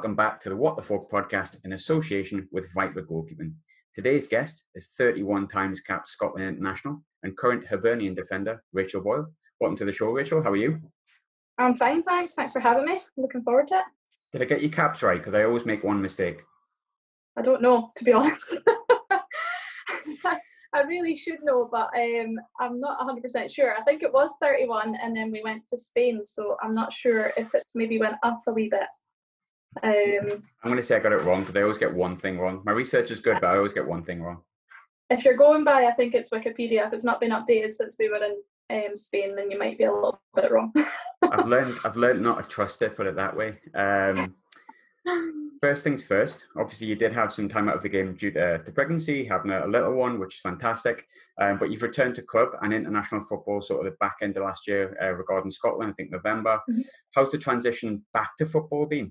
Welcome back to the What the Falk podcast in association with Viper Goalkeeping. Today's guest is 31 times capped Scotland international and current Hibernian defender Rachael Boyle. Welcome to the show, Rachael. How are you? I'm fine, thanks. Thanks for having me. looking forward to it. Did I get your caps right? Because I always make one mistake. I don't know, to be honest. I really should know, but um, I'm not 100% sure. I think it was 31, and then we went to Spain, so I'm not sure if it's maybe went up a wee bit. Um, I'm going to say I got it wrong because I always get one thing wrong. My research is good, but I always get one thing wrong. If you're going by, I think it's Wikipedia. If it's not been updated since we were in um, Spain, then you might be a little bit wrong. I've learned. I've learned not to trust it. Put it that way. Um, first things first. Obviously, you did have some time out of the game due to, to pregnancy, having a, a, little one, which is fantastic. Um, but you've returned to club and international football sort of the back end of last year uh, regarding Scotland. I think November. Mm-hmm. How's the transition back to football been?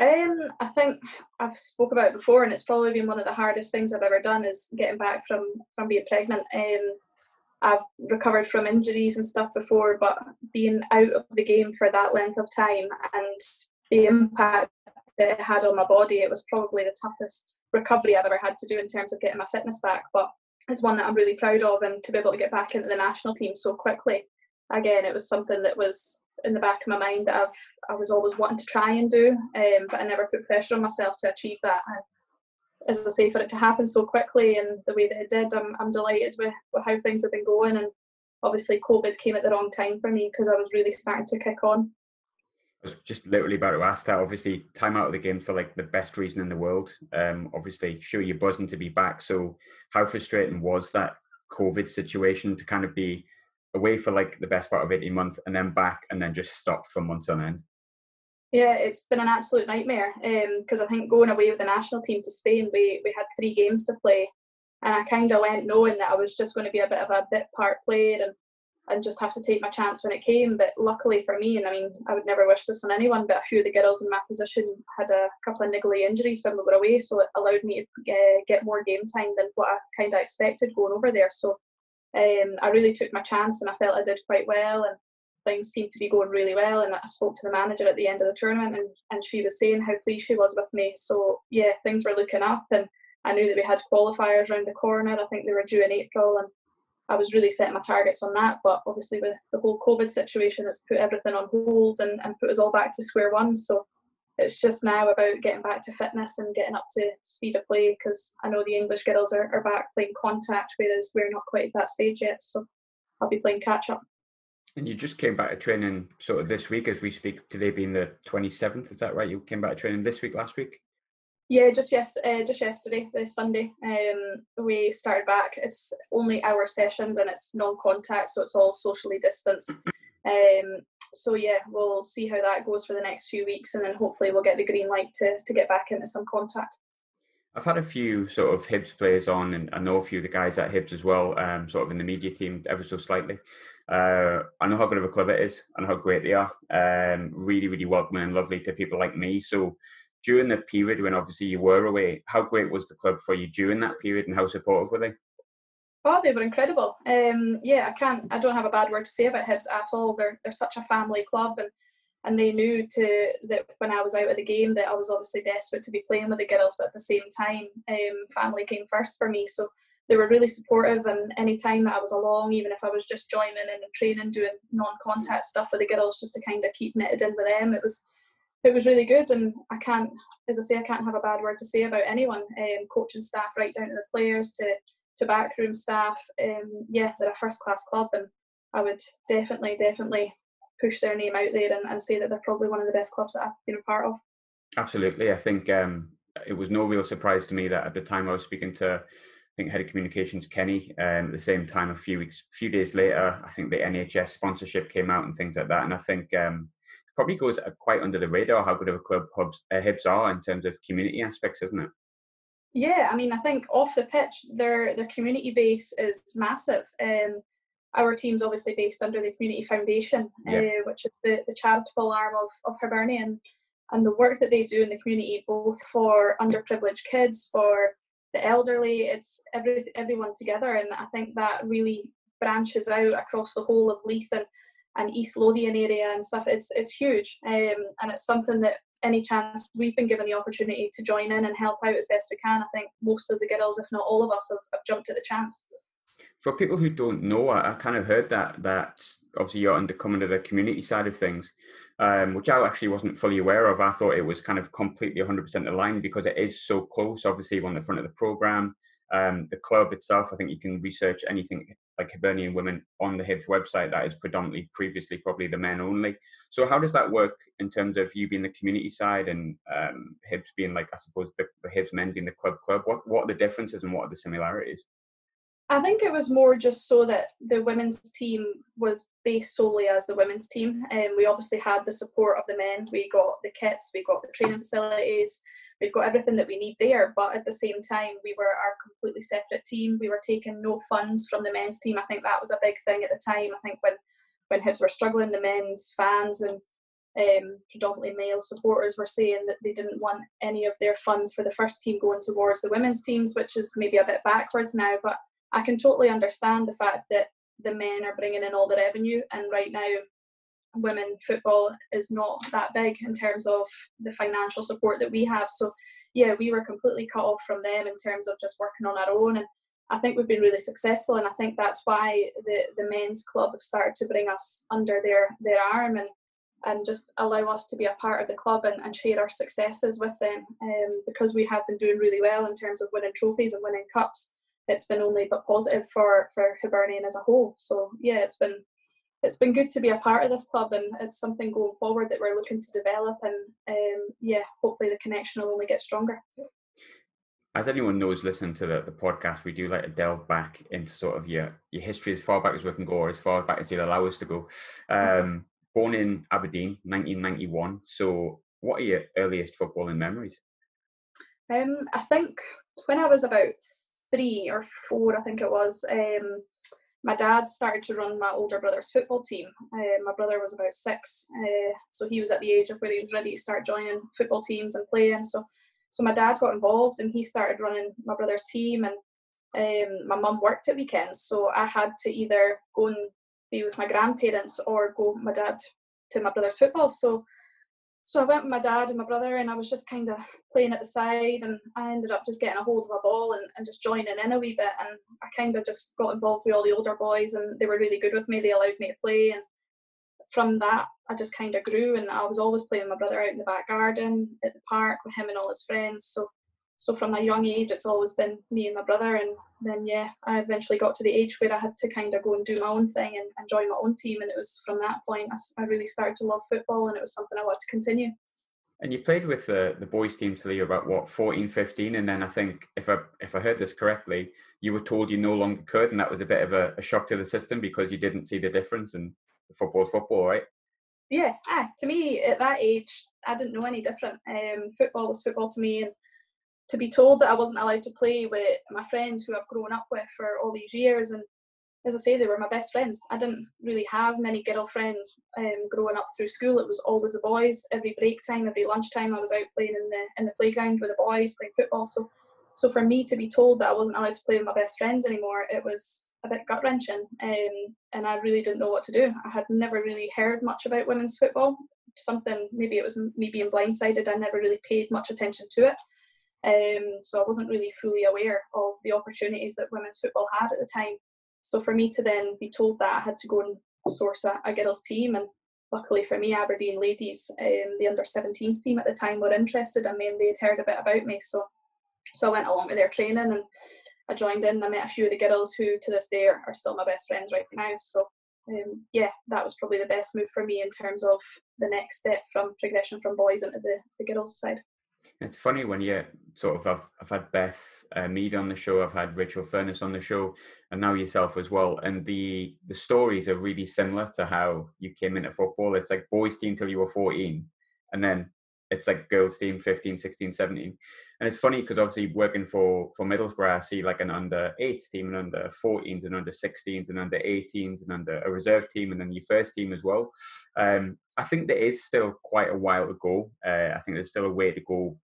Um, I think I've spoke about it before, and it's probably been one of the hardest things I've ever done is getting back from from being pregnant. Um, I've recovered from injuries and stuff before, but being out of the game for that length of time and the impact that it had on my body, it was probably the toughest recovery I've ever had to do in terms of getting my fitness back. But it's one that I'm really proud of, and to be able to get back into the national team so quickly, again, it was something that was in the back of my mind that I've I was always wanting to try and do, um, but I never put pressure on myself to achieve that. And as I say, for it to happen so quickly and the way that it did, I'm I'm delighted with, with how things have been going. And obviously, COVID came at the wrong time for me because I was really starting to kick on. I was just literally about to ask that. Obviously, time out of the game for like the best reason in the world. Um, obviously, sure you're buzzing to be back. So, how frustrating was that COVID situation to kind of be away for like the best part of 18 months and then back and then just stopped for months on end? Yeah, it's been an absolute nightmare because um, I think going away with the national team to Spain, we, we had three games to play. And I kind of went knowing that I was just going to be a bit of a bit part player and and just have to take my chance when it came. But luckily for me, and I mean, I would never wish this on anyone, but a few of the girls in my position had a couple of niggly injuries when we were away, so it allowed me to get more game time than what I kind of expected going over there. So um, I really took my chance, and I felt I did quite well, and things seemed to be going really well. And I spoke to the manager at the end of the tournament, and, and she was saying how pleased she was with me. So yeah, things were looking up, and I knew that we had qualifiers around the corner. I think they were due in April, and I was really setting my targets on that. But obviously, with the whole COVID situation, it's put everything on hold and, and put us all back to square one. So it's just now about getting back to fitness and getting up to speed of play because I know the English girls are, are back playing contact, whereas we're not quite at that stage yet. So I'll be playing catch up. And you just came back to training sort of this week as we speak, today being the 27th, is that right? You came back to training this week, last week? Yeah, just yes, uh, just yesterday, this Sunday, um, we started back. It's only our sessions and it's non-contact, so it's all socially distanced. Um, so yeah, we'll see how that goes for the next few weeks, and then hopefully we'll get the green light to to get back into some contact. I've had a few sort of Hibs players on, and I know a few of the guys at Hibs as well, um, sort of in the media team ever so slightly. Uh, I know how good of a club it is and how great they are. Um, really, really welcoming and lovely to people like me. So during the period when obviously you were away, how great was the club for you during that period and how supportive were they? Oh, they were incredible. Um, yeah, I can't. I don't have a bad word to say about Hibs at all. They're they're such a family club, and and they knew to that when I was out of the game that I was obviously desperate to be playing with the girls, but at the same time, um, family came first for me. So they were really supportive, and any time that I was along, even if I was just joining in and training, doing non-contact stuff with the girls, just to kind of keep knitted in with them, it was it was really good and I can't as I say I can't have a bad word to say about anyone um, coaching staff right down to the players to to backroom staff um, yeah they're a first class club and I would definitely definitely push their name out there and, and say that they're probably one of the best clubs that I've been a part of absolutely I think um, it was no real surprise to me that at the time I was speaking to I think head of communications Kenny. Um, at the same time, a few weeks, few days later, I think the NHS sponsorship came out and things like that. And I think um, probably goes uh, quite under the radar how good of a club Hibs, uh, Hibs are in terms of community aspects, isn't it? Yeah, I mean, I think off the pitch, their their community base is massive. Um, our team's obviously based under the Community Foundation, yeah. uh, which is the, the charitable arm of, of Hibernian, and the work that they do in the community, both for underprivileged kids, for the elderly, it's every everyone together, and I think that really branches out across the whole of Leith and and East Lothian area and stuff. It's it's huge, um, and it's something that any chance we've been given the opportunity to join in and help out as best we can, I think most of the girls, if not all of us, have, have jumped at the chance. For people who don't know, I, I, kind of heard that that obviously you're under coming to the community side of things, um, which I actually wasn't fully aware of. I thought it was kind of completely 100% aligned because it is so close. Obviously, on the front of the program, um, the club itself, I think you can research anything like Hibernian women on the Hibs website that is predominantly previously probably the men only. So how does that work in terms of you being the community side and um, Hibs being like I suppose the, the Hibs men being the club club? What what are the differences and what are the similarities? I think it was more just so that the women's team was based solely as the women's team, and um, we obviously had the support of the men. We got the kits, we got the training facilities, we've got everything that we need there. But at the same time, we were our completely separate team. We were taking no funds from the men's team. I think that was a big thing at the time. I think when when Hibs were struggling, the men's fans and um, predominantly male supporters were saying that they didn't want any of their funds for the first team going towards the women's teams, which is maybe a bit backwards now. But I can totally understand the fact that the men are bringing in all the revenue, and right now women football is not that big in terms of the financial support that we have. So, yeah, we were completely cut off from them in terms of just working on our own. And I think we've been really successful, and I think that's why the, the men's club have started to bring us under their their arm and and just allow us to be a part of the club and, and share our successes with them. Um, because we have been doing really well in terms of winning trophies and winning cups. It's been only but positive for for Hibernian as a whole. So yeah, it's been it's been good to be a part of this club and it's something going forward that we're looking to develop and um, yeah hopefully the connection will only get stronger as anyone knows listening to the, the podcast we do like to delve back into sort of your your history as far back as we can go or as far back as you'll allow us to go mm-hmm. um, born in aberdeen 1991 so what are your earliest footballing memories um, i think when i was about three or four i think it was um, my dad started to run my older brother's football team. Uh, my brother was about six, uh, so he was at the age of where he was ready to start joining football teams and playing. So, so my dad got involved and he started running my brother's team. And um, my mum worked at weekends, so I had to either go and be with my grandparents or go my dad to my brother's football. So so I went with my dad and my brother, and I was just kind of playing at the side, and I ended up just getting a hold of a ball and, and just joining in a wee bit. And I kind of just got involved with all the older boys, and they were really good with me. They allowed me to play, and from that, I just kind of grew. And I was always playing my brother out in the back garden at the park with him and all his friends. So so from a young age it's always been me and my brother and then yeah i eventually got to the age where i had to kind of go and do my own thing and, and join my own team and it was from that point I, I, really started to love football and it was something i wanted to continue. And you played with the, the boys team till you were about what 14 15 and then i think if i if i heard this correctly you were told you no longer could and that was a bit of a, a shock to the system because you didn't see the difference and football's football right? Yeah ah, to me at that age i didn't know any different. Um, football was football to me and to be told that I wasn't allowed to play with my friends who I've grown up with for all these years. And as I say, they were my best friends. I didn't really have many girl friends um, growing up through school. It was always the boys. Every break time, every lunchtime, I was out playing in the in the playground with the boys playing football. So, so for me to be told that I wasn't allowed to play with my best friends anymore, it was a bit gut wrenching. Um, and I really didn't know what to do. I had never really heard much about women's football. Something maybe it was me being blindsided. I never really paid much attention to it. Um, so I wasn't really fully aware of the opportunities that women's football had at the time. So for me to then be told that I had to go and source a, a girls' team, and luckily for me, Aberdeen ladies, um, the under 17s team at the time were interested. I mean, they'd heard a bit about me, so so I went along with their training and I joined in. I met a few of the girls who to this day are, are still my best friends right now. So um, yeah, that was probably the best move for me in terms of the next step from progression from boys into the, the girls' side. It's funny when you sort of I've I've had Beth uh, Mead on the show, I've had Rachel Furness on the show, and now yourself as well. And the the stories are really similar to how you came into football. It's like boys team till you were 14, and then it's like girls team 15 16 17 and it's funny because obviously working for for middlesbrough i see like an under 8s team and under 14s and under 16s and under 18s and under a reserve team and then your first team as well. Um, i think there is still quite a while to go. Uh, i think there's still a way to go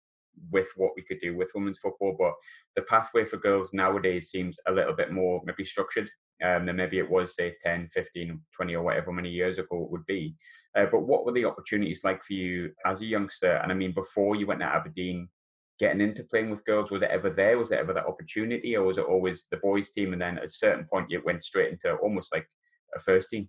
with what we could do with women's football but the pathway for girls nowadays seems a little bit more maybe structured um, than maybe it was, say, 10, 15, 20, or whatever many years ago it would be. Uh, but what were the opportunities like for you as a youngster? And I mean, before you went to Aberdeen, getting into playing with girls, was it ever there? Was there ever that opportunity, or was it always the boys' team? And then at a certain point, you went straight into almost like a first team?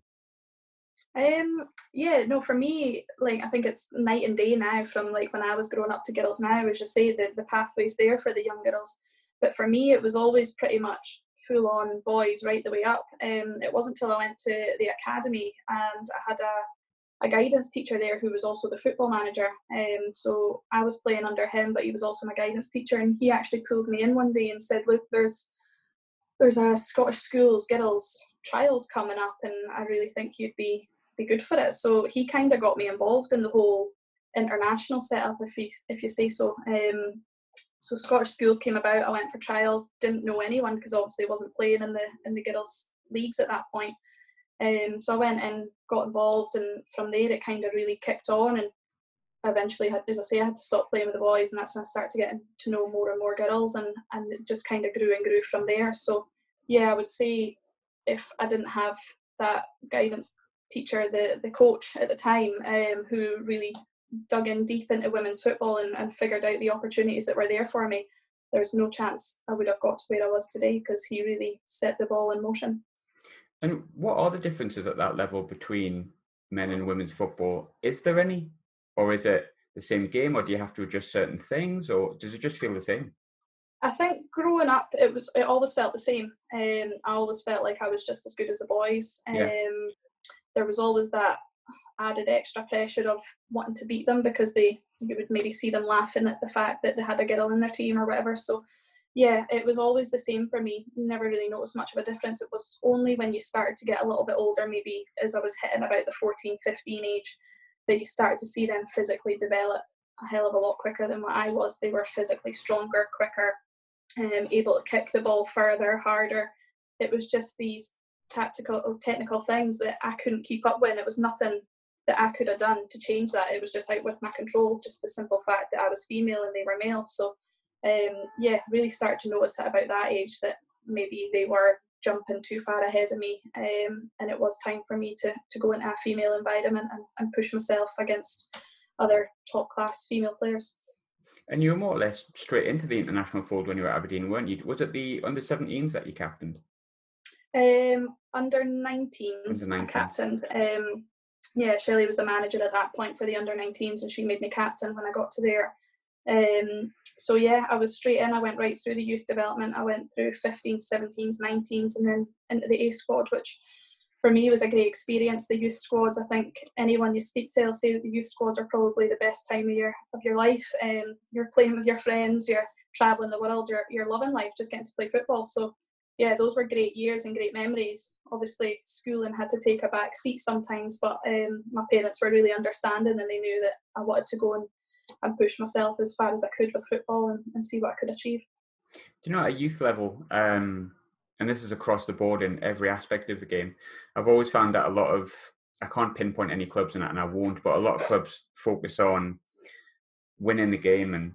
Um, yeah, no, for me, like I think it's night and day now from like when I was growing up to girls now, as you say, the, the pathways there for the young girls. But for me, it was always pretty much full on boys right the way up. Um, it wasn't until I went to the academy and I had a, a guidance teacher there who was also the football manager. Um, so I was playing under him, but he was also my guidance teacher, and he actually pulled me in one day and said, "Look, there's there's a Scottish schools girls trials coming up, and I really think you'd be be good for it." So he kind of got me involved in the whole international setup, if you if you say so. Um, so Scottish schools came about. I went for trials. Didn't know anyone because obviously wasn't playing in the in the girls leagues at that point. Um, so I went and got involved, and from there it kind of really kicked on. And eventually, had, as I say, I had to stop playing with the boys, and that's when I started to get to know more and more girls, and and it just kind of grew and grew from there. So yeah, I would say if I didn't have that guidance teacher, the the coach at the time, um, who really dug in deep into women's football and, and figured out the opportunities that were there for me, there's no chance I would have got to where I was today because he really set the ball in motion. And what are the differences at that level between men and women's football? Is there any, or is it the same game, or do you have to adjust certain things, or does it just feel the same? I think growing up, it was it always felt the same. Um, I always felt like I was just as good as the boys. Um, yeah. There was always that added extra pressure of wanting to beat them because they you would maybe see them laughing at the fact that they had a girl in their team or whatever. So yeah, it was always the same for me. Never really noticed much of a difference. It was only when you started to get a little bit older, maybe as I was hitting about the 14, 15 age, that you started to see them physically develop a hell of a lot quicker than what I was. They were physically stronger, quicker, um, able to kick the ball further, harder. It was just these tactical or technical things that I couldn't keep up with. And It was nothing that I could have done to change that. It was just out with my control, just the simple fact that I was female and they were male. So um, yeah, really start to notice at about that age that maybe they were jumping too far ahead of me um, and it was time for me to, to go into a female environment and, and push myself against other top class female players. And you were more or less straight into the international fold when you were at Aberdeen, weren't you? Was it the under 17s that you captained? Um, under 19s, under 19s. captained. Um, yeah, Shelley was the manager at that point for the under 19s, and she made me captain when I got to there. Um, so yeah, I was straight in. I went right through the youth development. I went through 15s, 17s, 19s, and then into the A squad, which for me was a great experience. The youth squads, I think anyone you speak to will say that the youth squads are probably the best time of your of your life. Um, you're playing with your friends, you're traveling the world, you're you're loving life, just getting to play football. So yeah, those were great years and great memories. Obviously, schooling had to take a back seat sometimes, but um, my parents were really understanding and they knew that I wanted to go and, and push myself as far as I could with football and, and see what I could achieve. Do you know, at a youth level, um, and this is across the board in every aspect of the game, I've always found that a lot of, I can't pinpoint any clubs in that and I won't, but a lot of clubs focus on winning the game and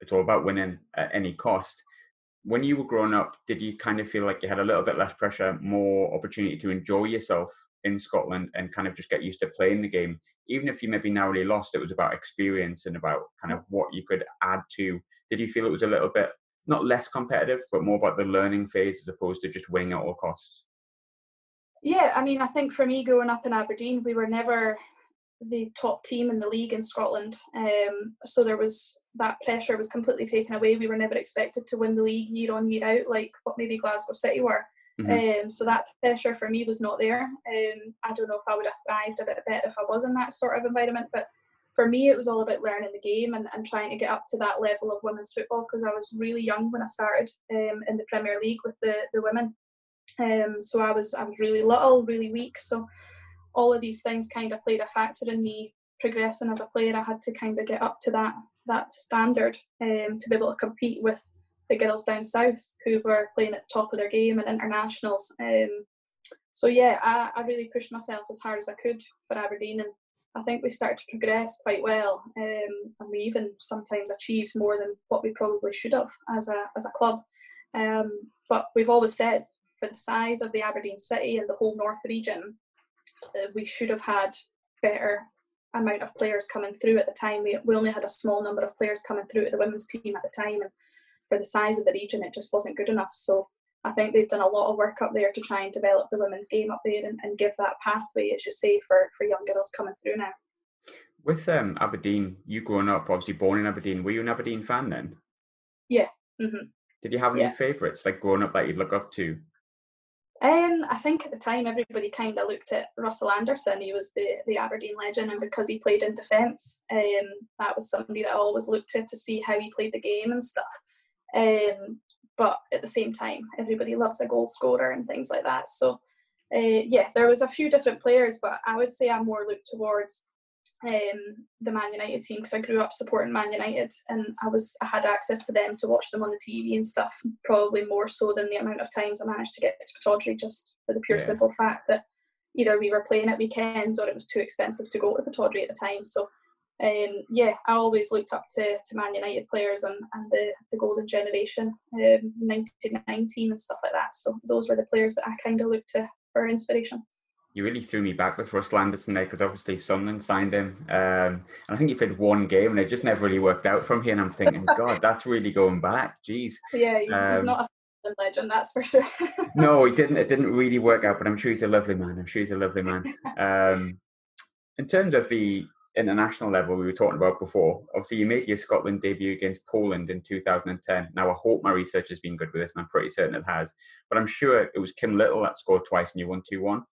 it's all about winning at any cost when you were growing up, did you kind of feel like you had a little bit less pressure, more opportunity to enjoy yourself in Scotland and kind of just get used to playing the game? Even if you maybe narrowly lost, it was about experience and about kind of what you could add to. Did you feel it was a little bit not less competitive, but more about the learning phase as opposed to just winning at all costs? Yeah, I mean, I think for me growing up in Aberdeen, we were never the top team in the league in Scotland. Um, so there was that pressure was completely taken away. We were never expected to win the league year on year out like what maybe Glasgow City were. Mm-hmm. Um, so that pressure for me was not there. Um, I don't know if I would have thrived a bit better if I was in that sort of environment, but for me it was all about learning the game and, and trying to get up to that level of women's football because I was really young when I started um, in the Premier League with the, the women. Um, so I was I was really little, really weak. So all of these things kind of played a factor in me progressing as a player. I had to kind of get up to that that standard um, to be able to compete with the girls down south who were playing at the top of their game and internationals. Um, so yeah, I, I really pushed myself as hard as I could for Aberdeen, and I think we started to progress quite well, um, and we even sometimes achieved more than what we probably should have as a as a club. Um, but we've always said for the size of the Aberdeen City and the whole North region, uh, we should have had better amount of players coming through at the time. We, we only had a small number of players coming through at the women's team at the time, and for the size of the region, it just wasn't good enough. So I think they've done a lot of work up there to try and develop the women's game up there and, and give that pathway, as you say, for, for young girls coming through now. With um, Aberdeen, you growing up, obviously born in Aberdeen, were you an Aberdeen fan then? Yeah. Mm-hmm. Did you have any yeah. favourites, like growing up, that you'd look up to? Um, I think at the time everybody kind of looked at Russell Anderson. He was the, the Aberdeen legend, and because he played in defence, um, that was somebody that I always looked to to see how he played the game and stuff. Um, but at the same time, everybody loves a goal scorer and things like that. So, uh, yeah, there was a few different players, but I would say I more looked towards um, the Man United team because I grew up supporting Man United and I was I had access to them to watch them on the TV and stuff. Probably more so than the amount of times I managed to get to Pittodrie, just for the pure yeah. simple fact that either we were playing at weekends or it was too expensive to go to Pittodrie at the time. So. Um, yeah, I always looked up to, to Man United players and, and the, the golden generation, um, 1919 and stuff like that. So those were the players that I kind of looked to for inspiration you really threw me back with Russell Anderson there because obviously Sunderland signed him. Um, and I think he played one game and it just never really worked out from here. And I'm thinking, God, that's really going back. Jeez. Yeah, he's, um, he's not a Sunderland legend, that's for sure. no, he didn't. It didn't really work out, but I'm sure he's a lovely man. I'm sure he's a lovely man. Um, in terms of the international level we were talking about before, obviously you made your Scotland debut against Poland in 2010. Now I hope my research has been good with this, and I'm pretty certain it has. But I'm sure it was Kim Little that scored twice, and you won two one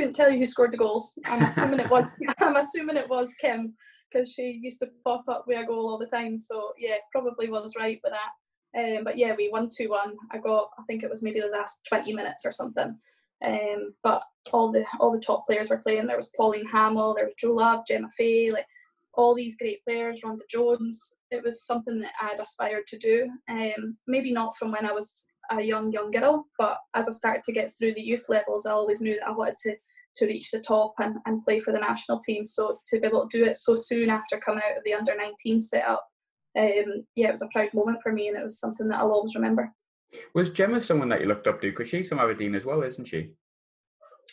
couldn't tell you who scored the goals. I'm assuming it was. I'm assuming it was Kim because she used to pop up with a goal all the time. So yeah, probably was right with that. Um, but yeah, we won two one. I got. I think it was maybe the last twenty minutes or something. Um, but all the all the top players were playing. There was Pauline Hamill, there was Jo Love, Gemma Fay, like all these great players, Rhonda Jones. It was something that I'd aspired to do. Um, maybe not from when I was a young young girl but as i started to get through the youth levels i always knew that i wanted to to reach the top and, and play for the national team. So to be able to do it so soon after coming out of the under 19 setup um, yeah it was a proud moment for me and it was something that i'll always remember. Was gemma someone that you looked up to? Because she's from aberdeen as well isn't she?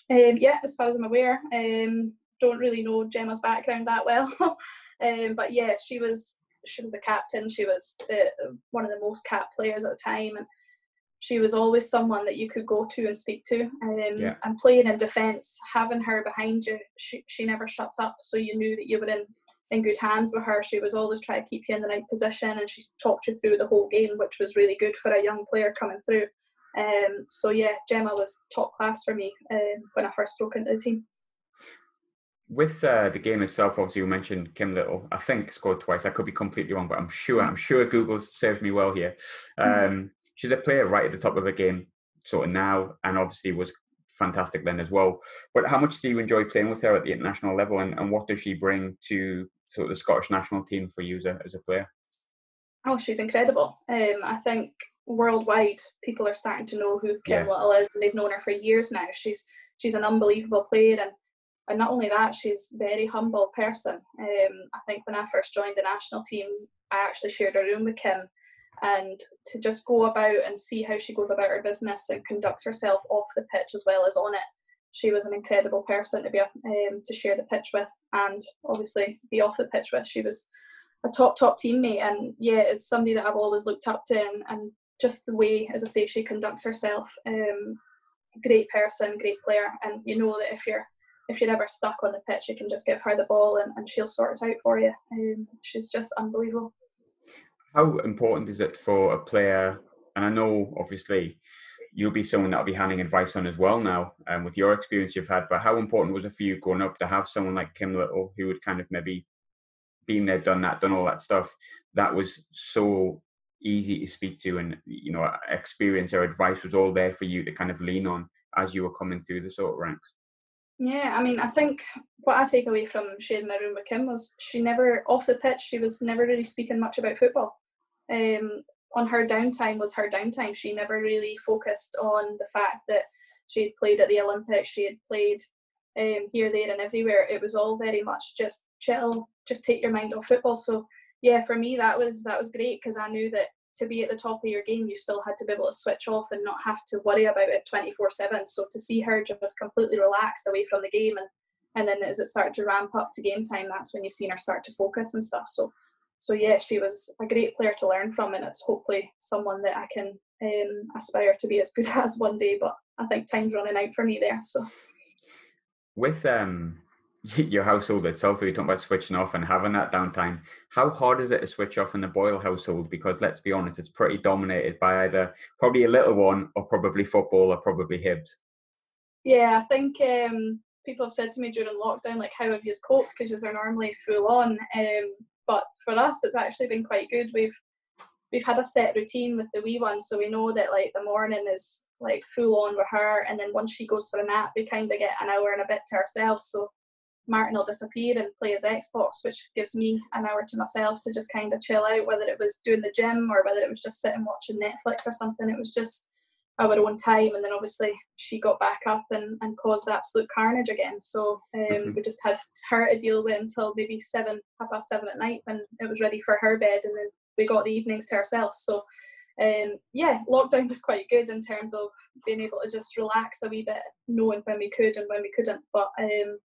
Um, yeah as far as i'm aware. Um, don't really know gemma's background that well. Um, but yeah she was she was the captain. She was the, one of the most capped players at the time and she was always someone that you could go to and speak to. Um, yeah. And playing in defence, having her behind you, she, she never shuts up. So you knew that you were in, in good hands with her. She was always trying to keep you in the right position and she talked you through the whole game, which was really good for a young player coming through. Um, so yeah, Gemma was top class for me um, when I first broke into the team. With uh, the game itself, obviously you mentioned Kim Little. I think scored twice. I could be completely wrong, but I'm sure I'm sure Google served me well here. Mm-hmm. Um, she's a player right at the top of her game sort of now, and obviously was fantastic then as well. But how much do you enjoy playing with her at the international level, and, and what does she bring to sort of the Scottish national team for you as a, as a player? Oh, she's incredible. Um, I think worldwide people are starting to know who Kim yeah. Little is, and they've known her for years now. She's she's an unbelievable player, and and not only that, she's a very humble person. Um, I think when I first joined the national team, I actually shared a room with Kim and to just go about and see how she goes about her business and conducts herself off the pitch as well as on it. She was an incredible person to be um, to share the pitch with, and obviously be off the pitch with. She was a top top teammate, and yeah, it's somebody that I've always looked up to, and, and just the way, as I say, she conducts herself. Um, great person, great player, and you know that if you're if you're ever stuck on the pitch, you can just give her the ball and, and she'll sort it out for you. Um, she's just unbelievable how important is it for a player? And I know, obviously, you'll be someone that'll be handing advice on as well now, um, with your experience you've had. But how important was it for you growing up to have someone like Kim Little, who would kind of maybe been there, done that, done all that stuff, that was so easy to speak to, and you know, experience or advice was all there for you to kind of lean on as you were coming through the sort of ranks. Yeah, I mean, I think what I take away from sharing a room with Kim was she never, off the pitch, she was never really speaking much about football. Um, on her downtime was her downtime. She never really focused on the fact that she had played at the Olympics, she had played um, here, there, and everywhere. It was all very much just chill, just take your mind off football. So yeah, for me that was that was great because I knew that to be at the top of your game, you still had to be able to switch off and not have to worry about it 24 7. So to see her just completely relaxed away from the game and and then as it started to ramp up to game time, that's when you've seen her start to focus and stuff. So so yeah, she was a great player to learn from, and it's hopefully someone that I can um, aspire to be as good as one day. But I think time's running out for me there. So with um your household itself, we talking about switching off and having that downtime. How hard is it to switch off in the Boyle household? Because let's be honest, it's pretty dominated by either probably a little one or probably football or probably Hibs. Yeah, I think um, people have said to me during lockdown, like, how have you coped? Because you're normally full on. Um, but for us, it's actually been quite good. We've we've had a set routine with the wee one, so we know that like the morning is like full on with her, and then once she goes for a nap, we kind of get an hour and a bit to ourselves. So Martin will disappear and play his Xbox, which gives me an hour to myself to just kind of chill out, whether it was doing the gym or whether it was just sitting watching Netflix or something. It was just our own time, and then obviously she got back up and, and caused absolute carnage again. So um, mm-hmm. we just had her to deal with until maybe seven, half past seven at night when it was ready for her bed, and then we got the evenings to ourselves. So um, yeah, lockdown was quite good in terms of being able to just relax a wee bit, knowing when we could and when we couldn't. But um,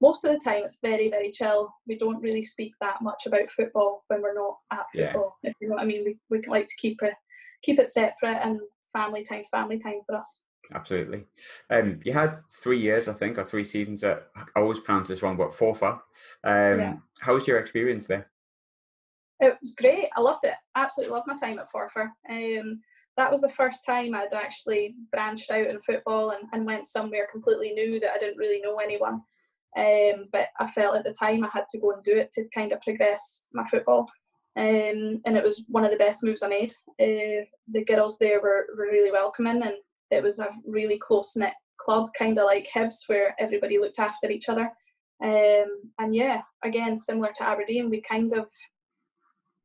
most of the time, it's very, very chill. We don't really speak that much about football when we're not at football. Yeah. If you know what I mean, we, we like to keep it keep it separate and family time's family time for us. Absolutely. Um, you had three years, I think, or three seasons at, I always pronounce this wrong, but Forfar. Um, yeah. How was your experience there? It was great. I loved it. Absolutely loved my time at Forfar. Um, that was the first time I'd actually branched out in football and, and went somewhere completely new that I didn't really know anyone. Um, but I felt at the time I had to go and do it to kind of progress my football. Um, and it was one of the best moves I made. Uh, the girls there were, were really welcoming, and it was a really close knit club, kind of like Hibs, where everybody looked after each other. Um, and yeah, again, similar to Aberdeen, we kind of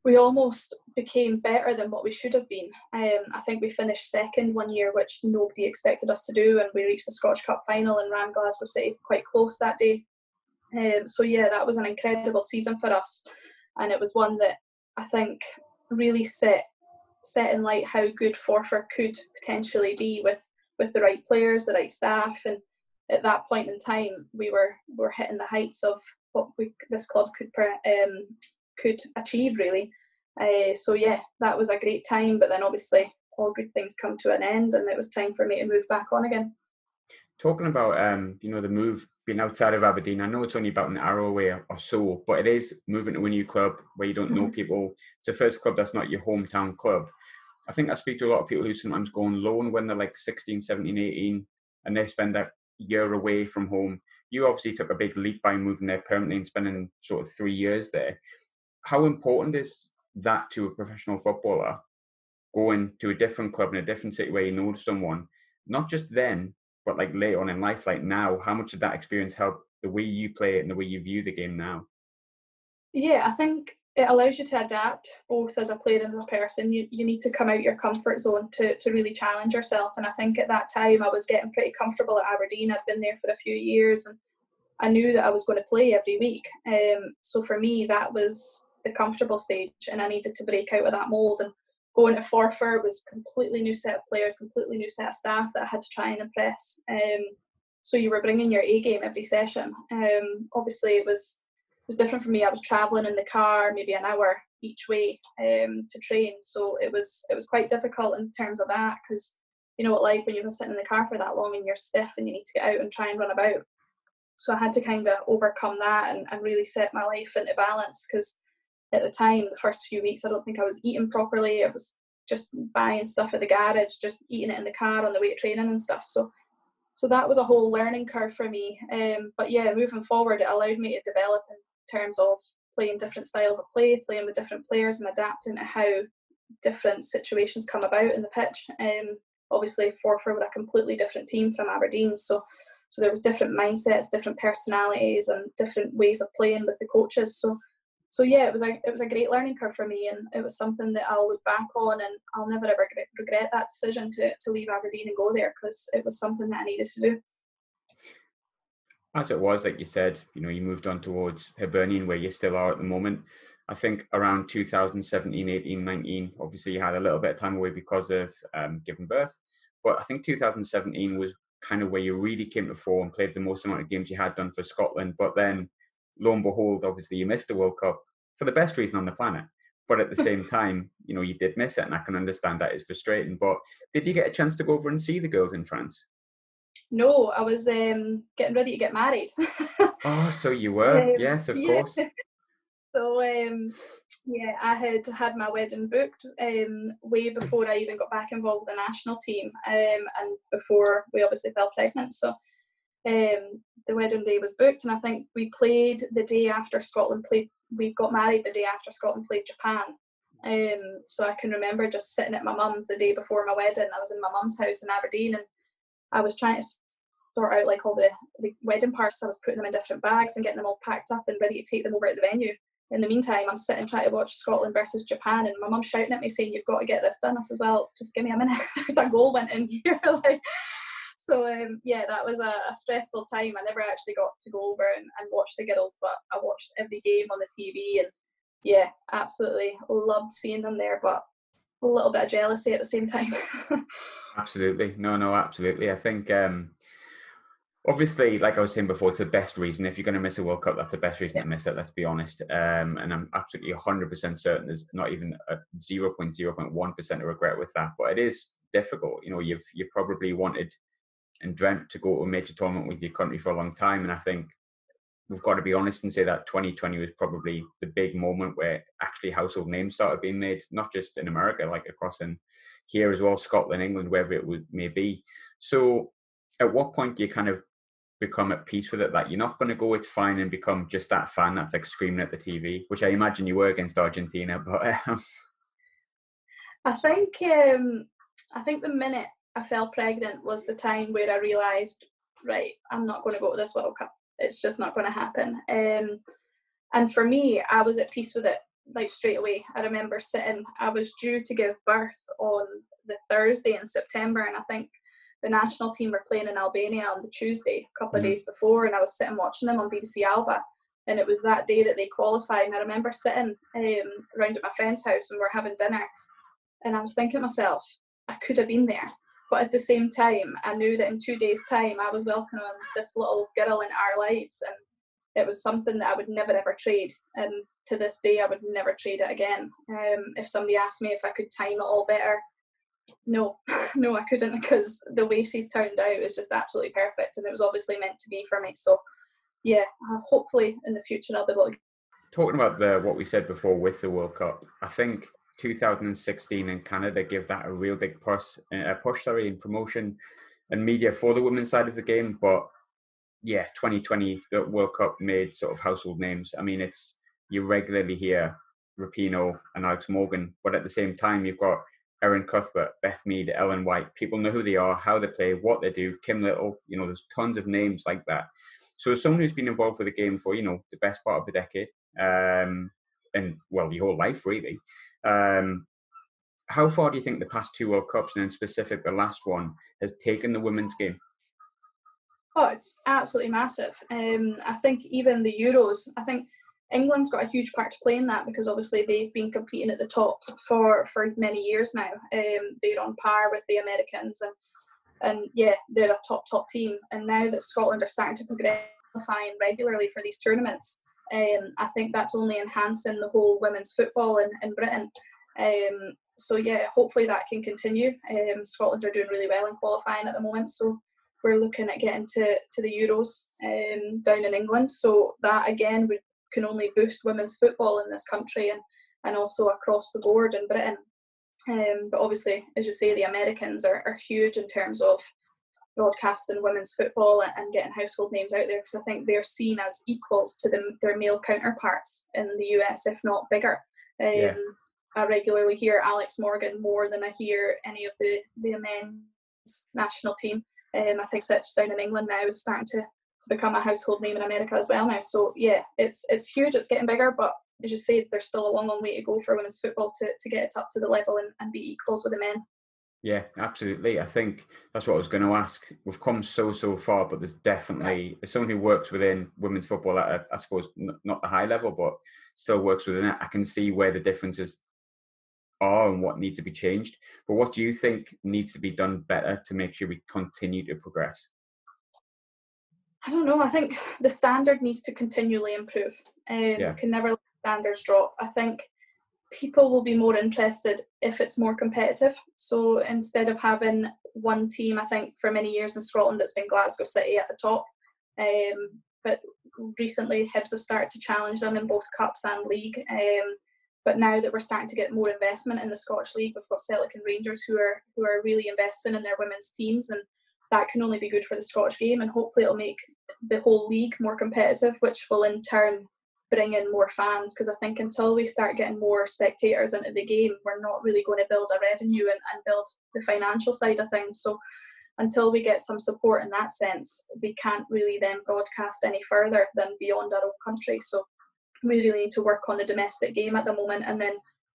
we almost became better than what we should have been. Um, I think we finished second one year, which nobody expected us to do, and we reached the Scottish Cup final and ran Glasgow City quite close that day. Um, so yeah, that was an incredible season for us, and it was one that I think really set set in light how good Forfar could potentially be with with the right players, the right staff, and at that point in time, we were were hitting the heights of what we, this club could um, could achieve really. Uh, so yeah, that was a great time. But then obviously all good things come to an end, and it was time for me to move back on again. Talking about um, you know the move being outside of Aberdeen, I know it's only about an hour away or so, but it is moving to a new club where you don't know mm-hmm. people. It's the first club that's not your hometown club. I think I speak to a lot of people who sometimes go on loan when they're like 16, 17, 18, and they spend that year away from home. You obviously took a big leap by moving there permanently and spending sort of three years there how important is that to a professional footballer going to a different club in a different city where you know someone, not just then, but like later on in life, like now, how much did that experience help the way you play it and the way you view the game now? Yeah, I think it allows you to adapt both as a player and as a person. You, you need to come out your comfort zone to, to really challenge yourself. And I think at that time I was getting pretty comfortable at Aberdeen. I'd been there for a few years and I knew that I was going to play every week. Um, so for me, that was the comfortable stage and I needed to break out of that mould and going to Forfar was completely new set of players, completely new set of staff that I had to try and impress. Um, so you were bringing your A game every session. Um, obviously it was it was different for me. I was travelling in the car maybe an hour each way um, to train, so it was it was quite difficult in terms of that because you know what like when you've been sitting in the car for that long and you're stiff and you need to get out and try and run about. So I had to kind of overcome that and, and really set my life into balance because at the time, the first few weeks, I don't think I was eating properly. I was just buying stuff at the garage, just eating it in the car on the way to training and stuff. So, so that was a whole learning curve for me. Um, but yeah, moving forward, it allowed me to develop in terms of playing different styles of play, playing with different players, and adapting to how different situations come about in the pitch. Um, obviously, Forfar with a completely different team from Aberdeen, so so there was different mindsets, different personalities, and different ways of playing with the coaches. So so yeah, it was a it was a great learning curve for me, and it was something that I'll look back on, and I'll never ever regret that decision to to leave Aberdeen and go there because it was something that I needed to do. As it was, like you said, you know, you moved on towards Hibernian, where you still are at the moment. I think around 2017, 18, 19, obviously you had a little bit of time away because of um, giving birth. But I think 2017 was kind of where you really came to fore and played the most amount of games you had done for Scotland. But then, lo and behold, obviously you missed the World Cup for the best reason on the planet. But at the same time, you know, you did miss it, and I can understand that it's frustrating. But did you get a chance to go over and see the girls in France? No, I was um, getting ready to get married. oh, so you were? Um, yes, of yeah. course. So um, yeah, I had had my wedding booked um, way before I even got back involved with the national team, um, and before we obviously fell pregnant. So um, the wedding day was booked, and I think we played the day after Scotland played. We got married the day after Scotland played Japan. Um, so I can remember just sitting at my mum's the day before my wedding. I was in my mum's house in Aberdeen, and I was trying to sort out like all the, the wedding parts. I was putting them in different bags and getting them all packed up and ready to take them over at the venue in the meantime, I'm sitting trying to watch Scotland versus Japan, and my mum's shouting at me saying, "You've got to get this done." I says, "Well, just give me a minute. There's a goal went in here." like, so um, yeah, that was a, a, stressful time. I never actually got to go over and, and watch the girls, but I watched every game on the TV, and yeah, absolutely loved seeing them there. But a little bit of jealousy at the same time. absolutely, no, no, absolutely. I think. Um, obviously, like I was saying before, it's the best reason. If you're going to miss a World Cup, that's the best reason yeah. to miss it. Let's be honest. Um, and I'm absolutely 100% certain there's not even a 0.0.1% of regret with that. But it is difficult. You know, you've you probably wanted and dreamt to go to a major tournament with your country for a long time, and I think we've got to be honest and say that 2020 was probably the big moment where actually household names started being made, not just in America, like across in here as well, Scotland, England, wherever it would may be. So, at what point do you kind of become at peace with it that you're not going to go it's fine and become just that fan that's like screaming at the tv which i imagine you were against argentina but um... i think um i think the minute i fell pregnant was the time where i realized right i'm not going to go to this world cup it's just not going to happen um and for me i was at peace with it like straight away i remember sitting i was due to give birth on the thursday in september and i think the national team were playing in Albania on the Tuesday, a couple of mm-hmm. days before, and I was sitting watching them on BBC Alba. And it was that day that they qualified. And I remember sitting um, around at my friend's house and we're having dinner. And I was thinking to myself, I could have been there. But at the same time, I knew that in two days' time, I was welcoming this little girl in our lives. And it was something that I would never ever trade. And to this day, I would never trade it again. Um, if somebody asked me if I could time it all better, no, no, I couldn't because the way she's turned out is just absolutely perfect, and it was obviously meant to be for me. So, yeah, uh, hopefully in the future I'll be able to. Talking about the what we said before with the World Cup, I think 2016 in Canada gave that a real big push, a uh, push, sorry, in promotion and media for the women's side of the game. But yeah, 2020, the World Cup made sort of household names. I mean, it's you regularly hear Rapinoe and Alex Morgan, but at the same time, you've got Erin Cuthbert, Beth Mead, Ellen White. People know who they are, how they play, what they do. Kim Little, you know, there's tons of names like that. So as someone who's been involved with the game for, you know, the best part of a decade, um, and well, your whole life really, um, how far do you think the past two World Cups, and in specific the last one, has taken the women's game? Oh, it's absolutely massive. Um, I think even the Euros, I think England's got a huge part to play in that because obviously they've been competing at the top for for many years now. Um, they're on par with the Americans and and yeah, they're a top top team. And now that Scotland are starting to progress, qualifying regularly for these tournaments, um, I think that's only enhancing the whole women's football in, in Britain. Um, so yeah, hopefully that can continue. Um, Scotland are doing really well in qualifying at the moment, so we're looking at getting to, to the Euros um, down in England. So that again would can only boost women's football in this country and, and also across the board in Britain. Um, but obviously, as you say, the Americans are, are huge in terms of broadcasting women's football and, getting household names out there because I think they're seen as equals to the, their male counterparts in the US, if not bigger. Um, yeah. I regularly hear Alex Morgan more than I hear any of the, the men's national team. Um, I think Sitch down in England now is starting to to become a household name in America as well now. So yeah, it's it's huge. It's getting bigger, but as you say, there's still a long, long way to go for women's football to, to get it up to the level and, and be equals with the men. Yeah, absolutely. I think that's what I was going to ask. We've come so so far, but there's definitely as someone who works within women's football at, a, I suppose not the high level, but still works within it. I can see where the differences are and what need to be changed. But what do you think needs to be done better to make sure we continue to progress? I don't know. I think the standard needs to continually improve. Um, yeah. Can never let standards drop. I think people will be more interested if it's more competitive. So instead of having one team, I think for many years in Scotland it's been Glasgow City at the top. Um, but recently Hibs have started to challenge them in both cups and league. Um, but now that we're starting to get more investment in the Scottish League, we've got Celtic and Rangers who are who are really investing in their women's teams, and that can only be good for the Scottish game. And hopefully, it'll make the whole league more competitive, which will in turn bring in more fans because I think until we start getting more spectators into the game, we're not really going to build a revenue and, and build the financial side of things. So until we get some support in that sense, we can't really then broadcast any further than beyond our own country. So we really need to work on the domestic game at the moment and then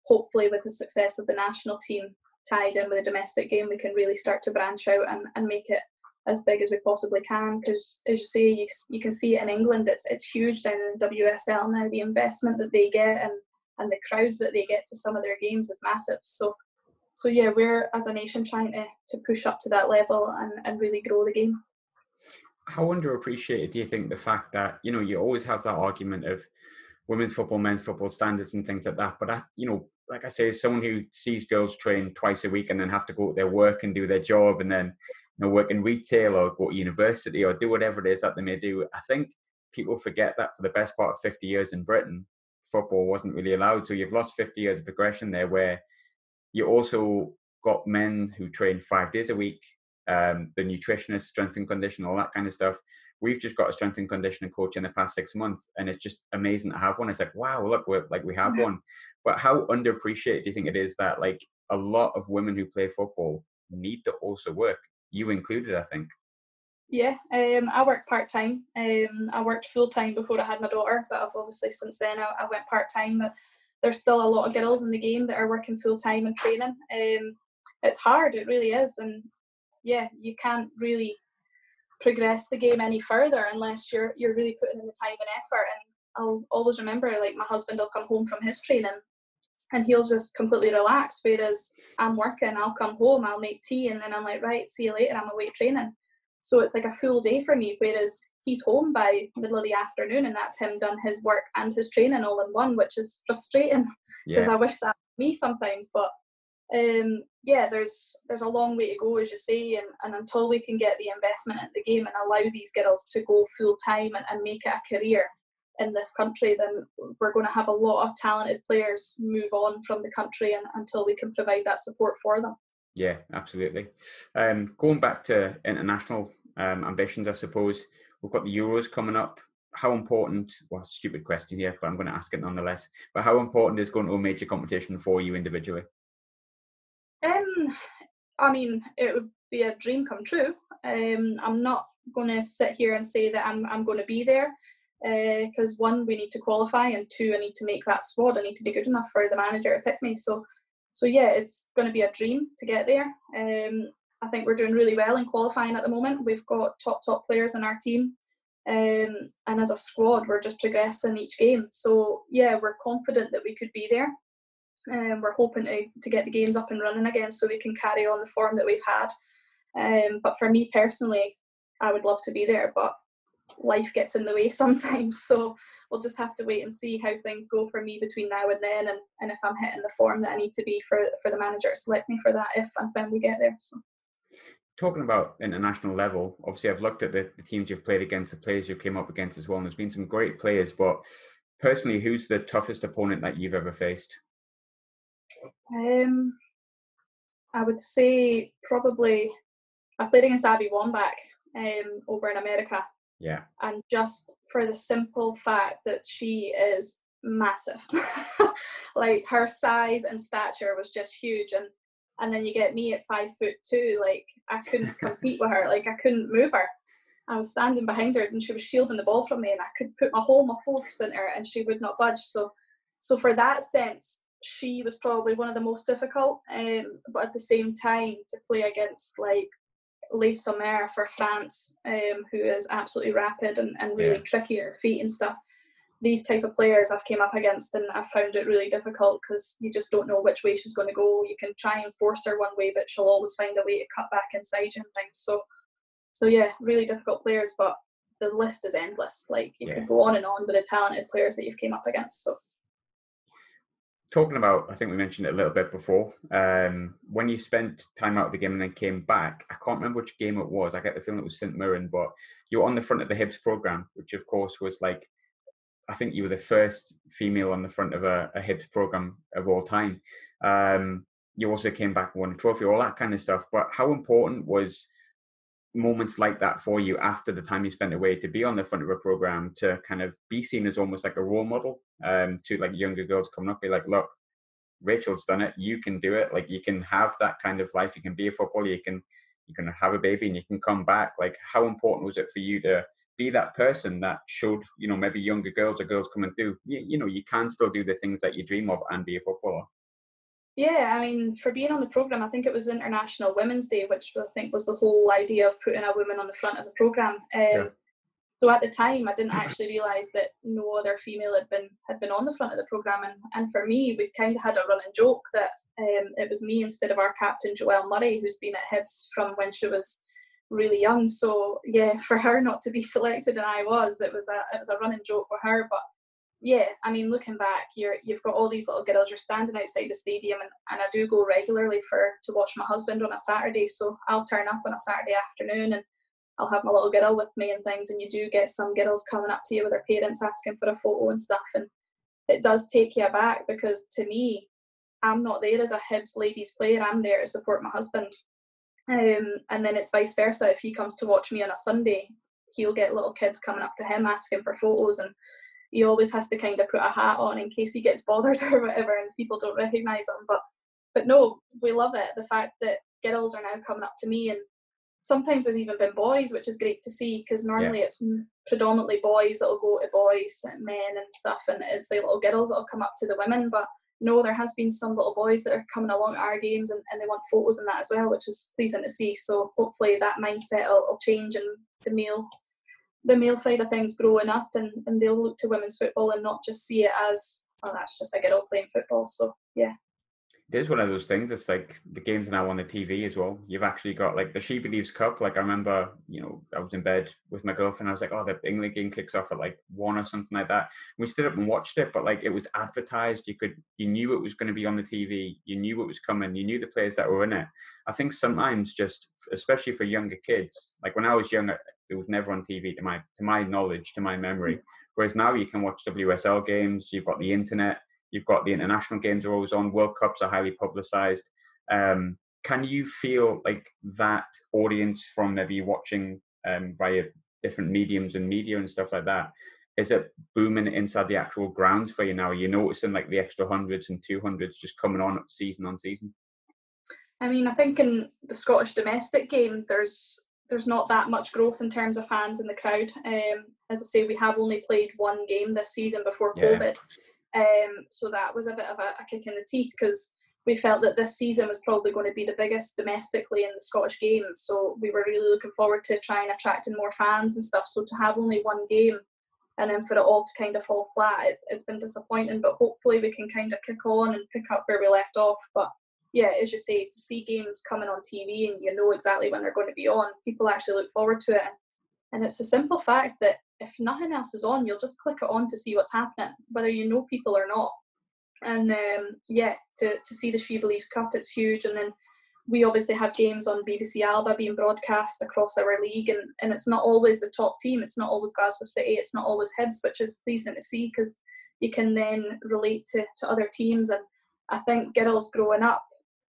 hopefully with the success of the national team tied in with the domestic game, we can really start to branch out and, and make it as big as we possibly can because as you say you, you can see it in England it's it's huge down in WSL now. The investment that they get and and the crowds that they get to some of their games is massive. So so yeah we're as a nation trying to to push up to that level and and really grow the game. How underappreciated do you think the fact that you know you always have that argument of women's football men's football standards and things like that but I, you know like I say, someone who sees girls train twice a week and then have to go to their work and do their job and then you know work in retail or go to university or do whatever it is that they may do. I think people forget that for the best part of 50 years in Britain, football wasn't really allowed. So you've lost 50 years of progression there, where you also got men who train five days a week, um, the nutritionist, strength and condition, all that kind of stuff we've just got a strength and conditioning coach in the past six months, and it's just amazing to have one. It's like, wow, look, we're like we have one. But how underappreciated do you think it is that like a lot of women who play football need to also work, you included, I think. Yeah, um, I work part time. Um, I worked full time before I had my daughter, but I've obviously since then I, I went part time. But there's still a lot of girls in the game that are working full time and training. Um, it's hard, it really is, and yeah, you can't really progress the game any further unless you're you're really putting in the time and effort. And I'll always remember like my husband will come home from his training and he'll just completely relax. Whereas I'm working, I'll come home, I'll make tea, and then I'm like, right, see you later. I'm away training. So it's like a full day for me. Whereas he's home by middle of the afternoon, and that's him done his work and his training all in one, which is frustrating because yeah. I wish that me sometimes. But um, yeah, there's there's a long way to go, as you say, and, and until we can get the investment in the game and allow these girls to go full time and, and make it a career in this country, then we're going to have a lot of talented players move on from the country and, until we can provide that support for them. Yeah, absolutely. Um, going back to international um, ambitions, I suppose we've got the Euros coming up. How important? Well, stupid question here, but I'm going to ask it nonetheless. But how important is going to a major competition for you individually? Um, I mean, it would be a dream come true. Um, I'm not going to sit here and say that I'm I'm going to be there because uh, one, we need to qualify, and two, I need to make that squad. I need to be good enough for the manager to pick me. So, so yeah, it's going to be a dream to get there. Um, I think we're doing really well in qualifying at the moment. We've got top top players in our team, um, and as a squad, we're just progressing each game. So yeah, we're confident that we could be there um, we're hoping to, to get the games up and running again so we can carry on the form that we've had. Um, but for me personally, I would love to be there, but life gets in the way sometimes. So we'll just have to wait and see how things go for me between now and then, and, and if I'm hitting the form that I need to be for for the manager to select me for that if and when we get there. So. Talking about international level, obviously I've looked at the, the teams you've played against, the players you came up against as well, and there's been some great players. But personally, who's the toughest opponent that you've ever faced? Um, I would say probably I played against Abby Wambach um, over in America. Yeah. And just for the simple fact that she is massive, like her size and stature was just huge, and and then you get me at five foot two, like I couldn't compete with her, like I couldn't move her. I was standing behind her and she was shielding the ball from me, and I could put my whole my force in her, and she would not budge. So, so for that sense, she was probably one of the most difficult. Um, but at the same time, to play against like Le Sommer for France, um, who is absolutely rapid and, and really yeah. tricky at her feet and stuff. These type of players I've came up against and I've found it really difficult because you just don't know which way she's going to go. You can try and force her one way, but she'll always find a way to cut back inside you and things. So, so yeah, really difficult players, but the list is endless. Like you yeah. could go on and on with the talented players that you've came up against. So talking about, I think we mentioned it a little bit before. Um, when you spent time out of the game and then came back, I can't remember which game it was. I get the feeling it was St Mirren, but you were on the front of the Hibs program, which of course was like, I think you were the first female on the front of a, a Hibs program of all time. Um, you also came back and won a trophy, all that kind of stuff. But how important was moments like that for you after the time you spent away to be on the front of a program to kind of be seen as almost like a role model um, to like younger girls coming up, be like, look, Rachael's done it. You can do it. Like you can have that kind of life. You can be a footballer. You can you can have a baby and you can come back. Like how important was it for you to be that person that showed you know maybe younger girls or girls coming through you, you know you can still do the things that you dream of and be a footballer. Yeah, I mean, for being on the program, I think it was International Women's Day, which I think was the whole idea of putting a woman on the front of the program. Um, yeah. So at the time, I didn't actually realise that no other female had been had been on the front of the program, and and for me, we kind of had a running joke that um, it was me instead of our captain Joelle Murray, who's been at Hibs from when she was really young. So yeah, for her not to be selected and I was, it was a it was a running joke for her, but yeah, I mean, looking back, you're you've got all these little girls. You're standing outside the stadium, and, and I do go regularly for to watch my husband on a Saturday. So I'll turn up on a Saturday afternoon, and I'll have my little girl with me and things. And you do get some girls coming up to you with their parents asking for a photo and stuff, and it does take you aback because to me, I'm not there as a Hibs ladies player. I'm there to support my husband. Um, and then it's vice versa. If he comes to watch me on a Sunday, he'll get little kids coming up to him asking for photos and he always has to kind of put a hat on in case he gets bothered or whatever and people don't recognise him. But but no, we love it. The fact that girls are now coming up to me and sometimes there's even been boys, which is great to see because normally yeah. it's predominantly boys that'll go to boys and men and stuff, and it's the little girls that'll come up to the women. But no, there has been some little boys that are coming along at our games and, and they want photos and that as well, which is pleasing to see. So hopefully that mindset will, will change and the male the male side of things growing up and, and they'll look to women's football and not just see it as oh that's just a girl playing football. So yeah. It is one of those things it's like the games now on the tv as well. You've actually got like the SheBelieves Cup like i remember you know i was in bed with my girlfriend i was like oh the england game kicks off at like one or something like that. We stood up and watched it but like it was advertised you could you knew it was going to be on the tv you knew it was coming you knew the players that were in it. I think sometimes just especially for younger kids like when i was younger it was never on TV to my to my knowledge, to my memory. Mm. Whereas now you can watch WSL games, you've got the internet, you've got the international games are always on, World Cups are highly publicized. Um, can you feel like that audience from maybe watching um, via different mediums and media and stuff like that? Is it booming inside the actual grounds for you now? Are you noticing like the extra hundreds and two hundreds just coming on season on season? I mean, I think in the Scottish domestic game, there's there's not that much growth in terms of fans in the crowd. Um, as I say, we have only played one game this season before yeah. COVID, um, so that was a bit of a, a kick in the teeth because we felt that this season was probably going to be the biggest domestically in the Scottish games. So we were really looking forward to trying attracting more fans and stuff. So to have only one game and then for it all to kind of fall flat, it, it's been disappointing. But hopefully we can kind of kick on and pick up where we left off. But yeah, as you say, to see games coming on TV and you know exactly when they're going to be on, people actually look forward to it. And it's a simple fact that if nothing else is on, you'll just click it on to see what's happening, whether you know people or not. And um, yeah, to, to see the SheBelieves Cup, it's huge. And then we obviously have games on BBC Alba being broadcast across our league, and, and it's not always the top team, it's not always Glasgow City, it's not always Hibs, which is pleasing to see because you can then relate to, to other teams. And I think girls growing up,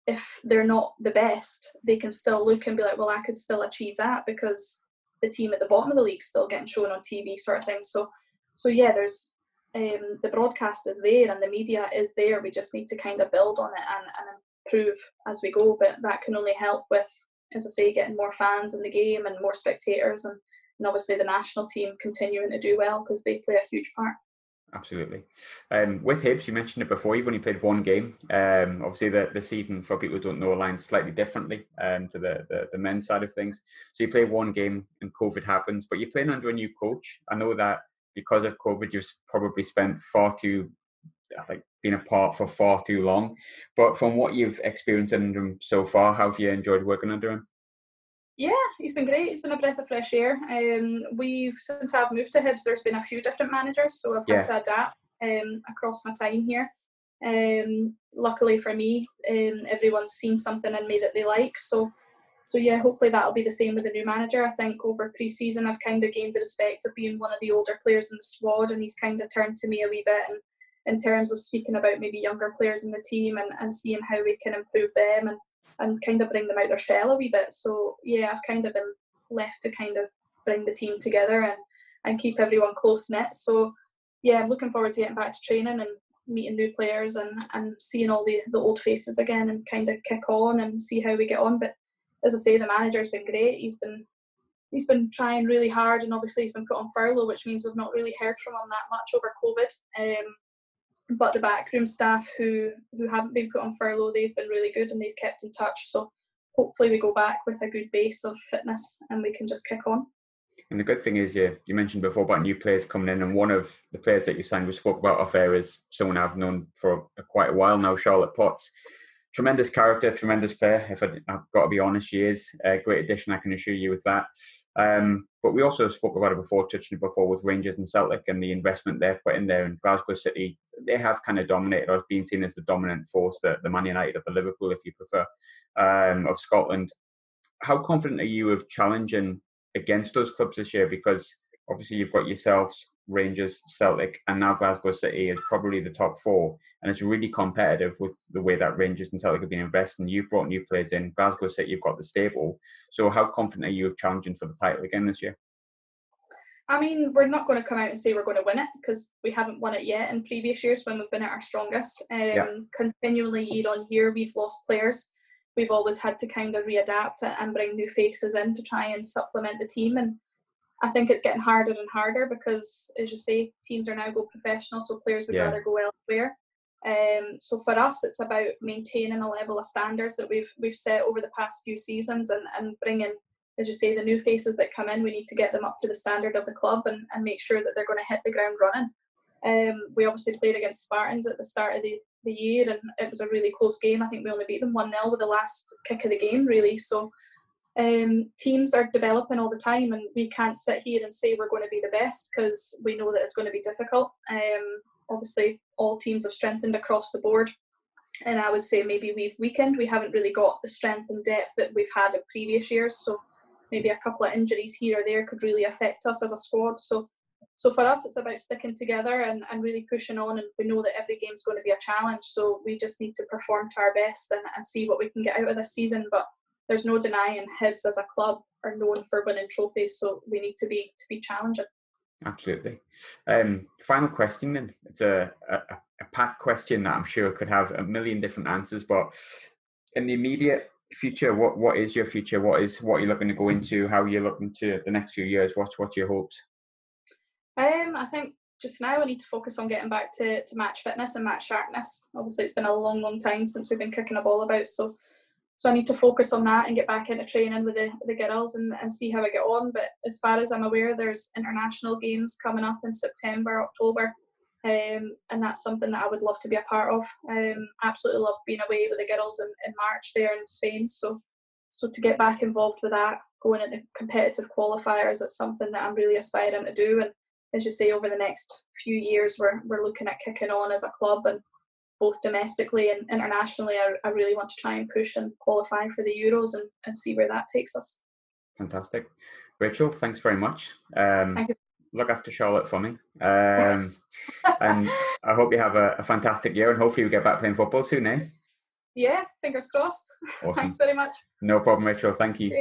if they're not the best, they can still look and be like, well, I could still achieve that because the team at the bottom of the league still getting shown on TV, sort of thing. So, so yeah, there's um, the broadcast is there and the media is there. We just need to kind of build on it and, and improve as we go. But that can only help with, as I say, getting more fans in the game and more spectators, and, and obviously the national team continuing to do well because they play a huge part. Absolutely. Um, with Hibs, you mentioned it before. You've only played one game. Um, obviously, the, the season for people who don't know aligns slightly differently um, to the, the, the men's side of things. So you play one game and COVID happens, but you're playing under a new coach. I know that because of COVID, you've probably spent far too, I think, been apart for far too long. But from what you've experienced under him so far, how have you enjoyed working under him? Yeah, he's been great. He's been a breath of fresh air. Um, we've since I've moved to Hibs, there's been a few different managers, so I've had to adapt um, across my time here. Um, luckily for me, um, everyone's seen something in me that they like. So, so yeah, hopefully that'll be the same with the new manager. I think over pre-season, I've kind of gained the respect of being one of the older players in the squad, and he's kind of turned to me a wee bit and in terms of speaking about maybe younger players in the team and, and seeing how we can improve them and and kind of bring them out their shell a wee bit. So yeah, I've kind of been left to kind of bring the team together and, and keep everyone close knit. So yeah, I'm looking forward to getting back to training and meeting new players and, and seeing all the, the old faces again and kind of kick on and see how we get on. But as I say, the manager's been great. He's been he's been trying really hard and obviously he's been put on furlough, which means we've not really heard from him that much over COVID. Um, but the backroom staff who who haven't been put on furlough, they've been really good and they've kept in touch. So hopefully we go back with a good base of fitness and we can just kick on. And the good thing is, you you mentioned before about new players coming in, and one of the players that you signed, we spoke about off air, is someone I've known for quite a while now, Charlotte Potts. Tremendous character, tremendous player. If I, have got to be honest, she is a great addition. I can assure you with that. Um, but we also spoke about it before, touching it before with Rangers and Celtic and the investment they've put in there. And Glasgow City, they have kind of dominated or been seen as the dominant force, the, the Man United of the Liverpool, if you prefer, um, of Scotland. How confident are you of challenging against those clubs this year? Because obviously you've got yourselves, Rangers, Celtic, and now Glasgow City is probably the top four, and it's really competitive with the way that Rangers and Celtic have been investing. You've brought new players in. Glasgow City, you've got the stable. So, how confident are you of challenging for the title again this year? I mean, we're not going to come out and say we're going to win it because we haven't won it yet in previous years when we've been at our strongest. Um, yeah. Continually, year on year, we've lost players. We've always had to kind of readapt and bring new faces in to try and supplement the team. And I think it's getting harder and harder because, as you say, teams are now go professional, so players would yeah. rather go elsewhere. Um, so for us, it's about maintaining a level of standards that we've we've set over the past few seasons, and and bringing, as you say, the new faces that come in. We need to get them up to the standard of the club and, and make sure that they're going to hit the ground running. Um, we obviously played against Spartans at the start of the, the year, and it was a really close game. I think we only beat them one 0 with the last kick of the game, really. So um, teams are developing all the time, and we can't sit here and say we're going to be the best because we know that it's going to be difficult. Um, obviously, all teams have strengthened across the board, and I would say maybe we've weakened. We haven't really got the strength and depth that we've had in previous years, so maybe a couple of injuries here or there could really affect us as a squad. So, so for us, it's about sticking together and, and really pushing on. And we know that every game is going to be a challenge, so we just need to perform to our best and, and see what we can get out of this season. But there's no denying Hibs as a club are known for winning trophies, so we need to be to be challenging. Absolutely. Um, final question then. It's a, a, a packed question that I'm sure could have a million different answers, but in the immediate future, what what is your future? What is what you're looking to go into? How are you're looking to the next few years? What's what's your hopes? Um, I think just now I need to focus on getting back to, to match fitness and match sharpness. Obviously, it's been a long, long time since we've been kicking a ball about, so so I need to focus on that and get back into training with the, the girls and, and see how I get on. But as far as I'm aware, there's international games coming up in September, October, um, and that's something that I would love to be a part of. Um, absolutely love being away with the girls in, in March there in Spain. So, so to get back involved with that, going into competitive qualifiers, is something that I'm really aspiring to do. And as you say, over the next few years, we're we're looking at kicking on as a club and both domestically and internationally, I, I really want to try and push and qualify for the Euros and, and see where that takes us. Fantastic. Rachael, thanks very much. Um, Thank you. Look after Charlotte for me. Um, and I hope you have a, a, fantastic year and hopefully we get back playing football soon, eh? Yeah, fingers crossed. Awesome. Thanks very much. No problem, Rachael. Thank you.